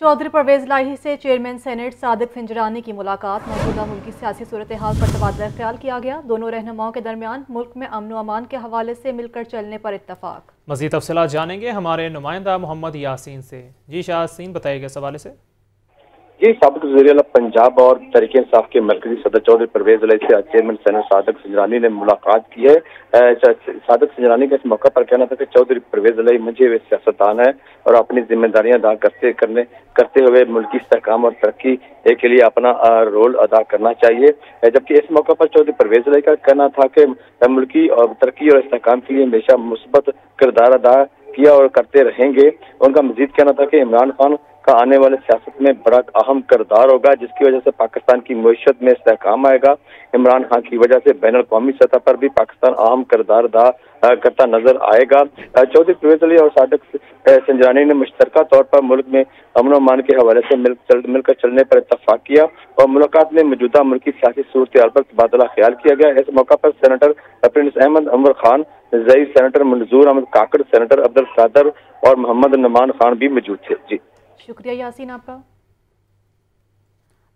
चौधरी परवेज लाही से chairman senate Sadiq फिंजरानी की मुलाकात। मौजूदा मुल्क की सियासी सूरत हाल पर तबादला ख्याल किया गया। दोनों रहनुमाओं के दरमियान मुल्क में अमन अमान के हवाले से मिलकर चलने पर इतफाक मजीद तफसला जानेंगे हमारे नुमाइंदा मोहम्मद यासीन से। जी शाह बताइएगा इस हवाले से। जी सबक वजी पंजाब और तरीके इंसाफ के मरकजी सदर चौधरी परवेज अली से चेयरमैन सैनट सादक सजरानी ने मुलाकात की है। सादक सजरानी का इस मौका पर कहना था कि चौधरी परवेज अली मुझे वे सियासतदान है और अपनी जिम्मेदारियाँ अदा करते करने, करते हुए मुल्की इसकाम और तरक्की के लिए अपना रोल अदा करना चाहिए। जबकि इस मौका पर चौधरी परवेज अली का कहना था कि मुल्की और तरक्की और इसकाम के लिए हमेशा मुस्बत किरदार अदा किया और करते रहेंगे। उनका मजीद कहना था कि इमरान खान का आने वाले सियासत में बड़ा अहम करदार होगा जिसकी वजह से पाकिस्तान की मीशत में इसकाम आएगा। इमरान खान की वजह से बैन अवी सतह पर भी पाकिस्तान अहम करदार अदा करता नज़र आएगा। चौधरी प्रवेश अली और सादक संजरानी ने मुश्तर तौर पर मुल्क में अमन अमान के हवाले से मिल चल, मिलकर चलने पर इतफाक किया और मुलाकात में मौजूदा मुल्की सियासी सूरत पर तबादला ख्याल किया गया। इस मौका पर senator Prince Ahmed Umar Khan Zai senator Manzoor Ahmed Kakar senator Abdul Qadir और मोहम्मद नमान खान भी मौजूद थे। जी। शुक्रिया यासीन आपका।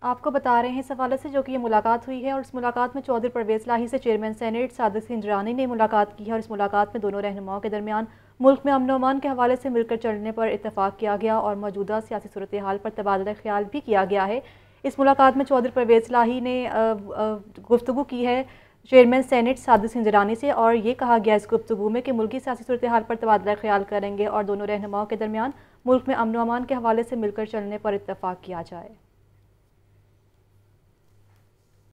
आपको बता रहे हैं इस हवाले से जो कि ये मुलाकात हुई है और इस मुलाकात में चौधरी परवेज लाही से चेयरमैन सेनेट सादिक सिंजरानी ने मुलाकात की है और इस मुलाकात में दोनों रहनुमाओं के दरमियान मुल्क में अमन अमान के हवाले से मिलकर चलने पर इतफाक़ किया गया और मौजूदा सियासी सूरत हाल पर तबादला ख्याल भी किया गया है। इस मुलाकात में चौधरी परवेज लाही ने गुफ्तु की है चेयरमैन सेनेट सादिक सिंजरानी से और ये कहा गया इस गुफ्तु में कि मुल्की सियासी सूरत हाल पर तबादला ख्याल करेंगे और दोनों रहनुमाओं के दरमियान मुल्क में अमन अमान के हवाले से मिलकर चलने पर इतफाक़ किया जाए।